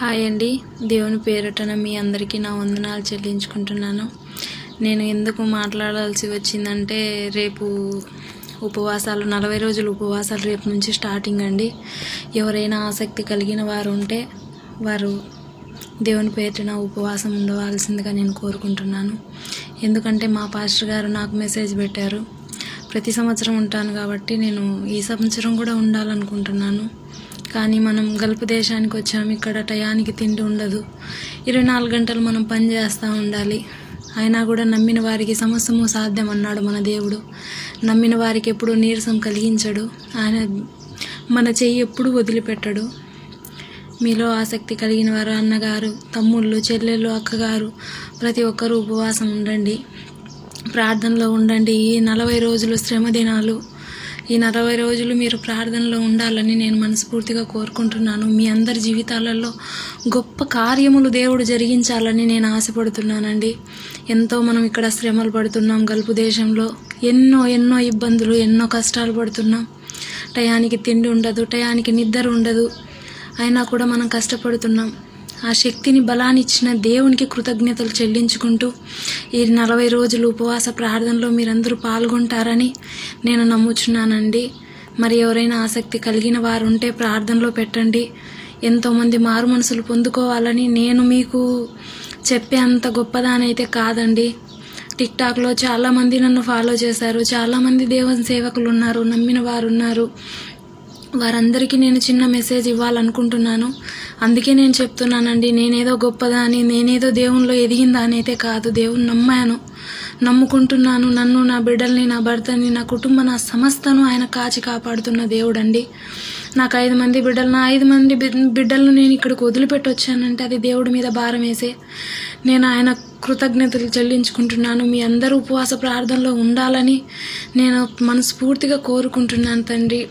Hi అండి. దేవుని పేరటన మీ అందరికీ నా వందనాలు చెల్లించుకుంటున్నాను. నేను ఎందుకు మాట్లాడాల్సి వచ్చిందంటే రేపు ఉపవాసాలు నలభై రోజులు ఉపవాసాలు రేపు నుంచి స్టార్టింగ్ అండి. ఎవరైనా ఆసక్తి కలిగిన వారు ఉంటే వారు దేవుని పేరిట ఉపవాసం ఉండవలసిందిగా నేను కోరుకుంటున్నాను. ఎందుకంటే మా పాస్టర్ గారు నాకు మెసేజ్ పెట్టారు. ప్రతి సంవత్సరం ఉంటాను కాబట్టి నేను ఈ సంవత్సరం కూడా ఉండాలనుకుంటున్నాను. కానీ మనం గల్ఫ్ దేశానికి వచ్చాము ఇక్కడ టయానికి తిండి ఉండదు. ఇరవై నాలుగు గంటలు మనం పని చేస్తూ ఉండాలి. అయినా కూడా నమ్మిన వారికి సమస్తము సాధ్యం అన్నాడు మన దేవుడు. నమ్మిన వారికి ఎప్పుడు నీరసం కలిగించడు. ఆయన మన చెయ్యి ఎప్పుడు వదిలిపెట్టడు. మీలో ఆసక్తి కలిగిన వారు అన్నగారు తమ్ముళ్ళు చెల్లెళ్ళు అక్కగారు ప్రతి ఒక్కరూ ఉపవాసం ఉండండి. ప్రార్థనలో ఉండండి. ఈ నలభై రోజులు శ్రమ దినాలు ఈ నలభై రోజులు మీరు ప్రార్థనలో ఉండాలని నేను మనస్ఫూర్తిగా కోరుకుంటున్నాను. మీ అందరి జీవితాలలో గొప్ప కార్యములు దేవుడు జరిగించాలని నేను ఆశపడుతున్నానండి. ఎంతో మనం ఇక్కడ శ్రమలు పడుతున్నాం గల్పు దేశంలో. ఎన్నో ఎన్నో ఇబ్బందులు ఎన్నో కష్టాలు పడుతున్నాం. టయానికి తిండి ఉండదు టయానికి నిద్ర ఉండదు. అయినా కూడా మనం కష్టపడుతున్నాం. ఆ శక్తిని బలాన్ని ఇచ్చిన దేవునికి కృతజ్ఞతలు చెల్లించుకుంటూ ఈ నలభై రోజులు ఉపవాస ప్రార్థనలో మీరందరూ పాల్గొంటారని నేను నమ్ముచున్నానండి. మరి ఎవరైనా ఆసక్తి కలిగిన వారు ఉంటే ప్రార్థనలో పెట్టండి. ఎంతోమంది మారు మనసులు పొందుకోవాలని నేను మీకు చెప్పే అంత గొప్పదానైతే కాదండి. టిక్టాక్లో చాలామంది నన్ను ఫాలో చేశారు. చాలామంది దేవుని సేవకులు ఉన్నారు నమ్మిన వారు ఉన్నారు వారందరికీ నేను చిన్న మెసేజ్ ఇవ్వాలనుకుంటున్నాను. అందుకే నేను చెప్తున్నానండి నేనేదో గొప్పదా అని నేనేదో దేవునిలో ఎదిగిందా అయితే కాదు. దేవుని నమ్మాను నమ్ముకుంటున్నాను. నన్ను నా బిడ్డల్ని నా భర్తని నా కుటుంబ నా సమస్తను ఆయన కాచి కాపాడుతున్న దేవుడండి. నాకు ఐదు మంది బిడ్డలు నా ఐదు మంది బి- బిడ్డలను నేను ఇక్కడికి వదిలిపెట్టి వచ్చానంటే అది దేవుడి మీద భారం వేసే. నేను ఆయన కృతజ్ఞతలు చెల్లించుకుంటున్నాను. మీ అందరూ ఉపవాస ప్రార్థనలో ఉండాలని నేను మనస్ఫూర్తిగా కోరుకుంటున్నాను తండ్రి.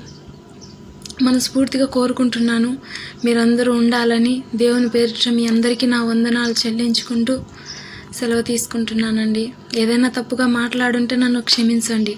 మనస్ఫూర్తిగా కోరుకుంటున్నాను. మీరందరూ ఉండాలని దేవుని పేరిట మీ అందరికీ నా వందనాలు చెల్లించుకుంటూ సెలవు తీసుకుంటున్నానండి. ఏదైనా తప్పుగా మాట్లాడుంటే నన్ను క్షమించండి.